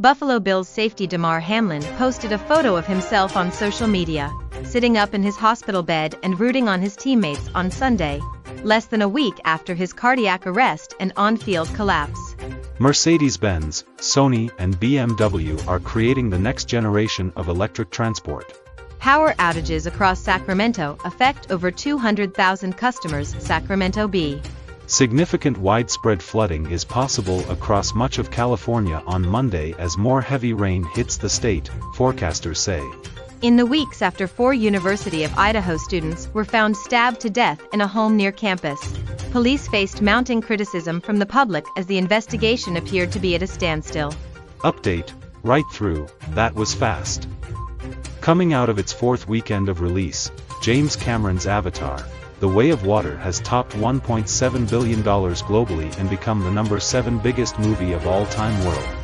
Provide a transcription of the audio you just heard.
Buffalo Bills safety Damar Hamlin posted a photo of himself on social media, sitting up in his hospital bed and rooting on his teammates on Sunday, less than a week after his cardiac arrest and on-field collapse. Mercedes-Benz, Sony, and BMW are creating the next generation of electric transport. Power outages across Sacramento affect over 200,000 customers Sacramento Bee. Significant widespread flooding is possible across much of California on Monday as more heavy rain hits the state, forecasters say. In the weeks after four University of Idaho students were found stabbed to death in a home near campus, police faced mounting criticism from the public as the investigation appeared to be at a standstill. Update, right through, that was fast. Coming out of its fourth weekend of release, James Cameron's Avatar, the Way of Water has topped $1.7 billion globally and become the number 7 biggest movie of all time world.